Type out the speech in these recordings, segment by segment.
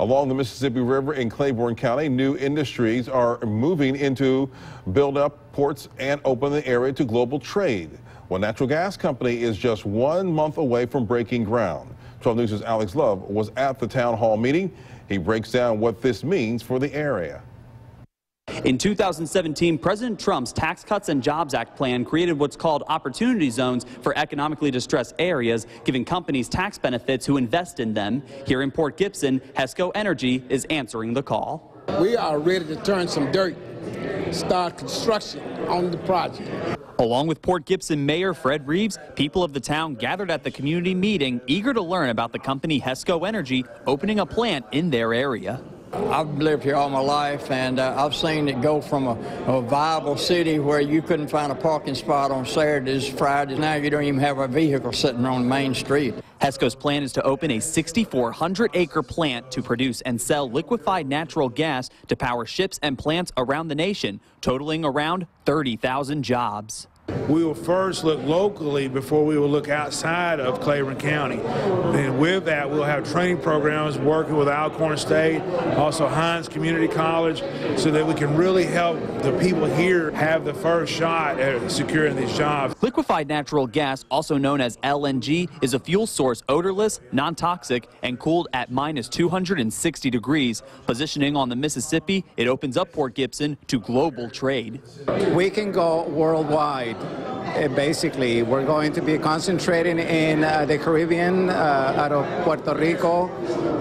Along the Mississippi River in Claiborne County, new industries are moving into build up ports and open the area to global trade. One natural gas company is just one month away from breaking ground. 12 News' Alex Love was at the town hall meeting. He breaks down what this means for the area. In 2017, President Trump's Tax Cuts and Jobs Act plan created what's called opportunity zones for economically distressed areas, giving companies tax benefits who invest in them. Here in Port Gibson, HESCO Energy is answering the call. We are ready to turn some dirt, start construction on the project. Along with Port Gibson Mayor Fred Reeves, people of the town gathered at the community meeting eager to learn about the company HESCO Energy opening a plant in their area. I've lived here all my life, and uh, I've seen it go from a, a, viable city where you couldn't find a parking spot on Saturdays, Fridays. Now you don't even have a vehicle sitting on Main Street. HESCO's plan is to open a 6,400-acre plant to produce and sell liquefied natural gas to power ships and plants around the nation, totaling around 30,000 jobs we will first look locally before we will look outside of Claiborne County. And with that, we'll have training programs working with Alcorn State, also Hinds Community College, so that we can really help the people here have the first shot at securing these jobs. Liquefied natural gas, also known as LNG, is a fuel source odorless, non-toxic, and cooled at minus 260 degrees. Positioning on the Mississippi, it opens up Port Gibson to global trade. We can go worldwide. Uh, basically, we're going to be concentrating in uh, the Caribbean, uh, out of Puerto Rico,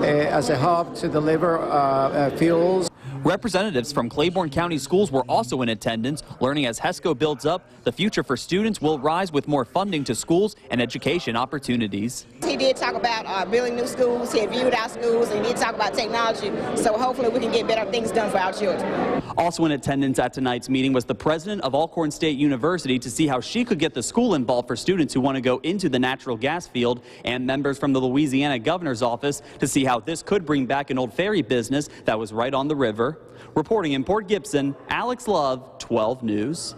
uh, as a hub to deliver uh, fuels. Representatives from Claiborne County schools were also in attendance, learning as HESCO builds up, the future for students will rise with more funding to schools and education opportunities. He did talk about uh, building new schools, he viewed our schools, and he did talk about technology, so hopefully we can get better things done for our children. Also in attendance at tonight's meeting was the president of Alcorn State University to see how she could get the school involved for students who want to go into the natural gas field, and members from the Louisiana governor's office to see how this could bring back an old ferry business that was right on the river. Reporting in Port Gibson, Alex Love, 12 News.